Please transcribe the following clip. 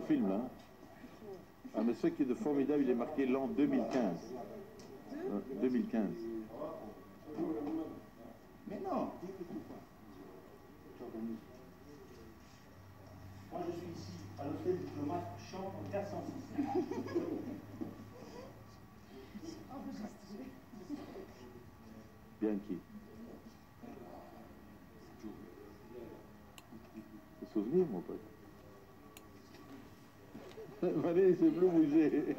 au film, là. Ah, mais ce qui est de formidable, il est marqué l'an 2015. Euh, 2015. Mais non, Moi, je suis ici, à l'hôtel diplomate, chambre 406. Bianchi. Des souvenirs, mon pote. Allez, c'est plus bouger.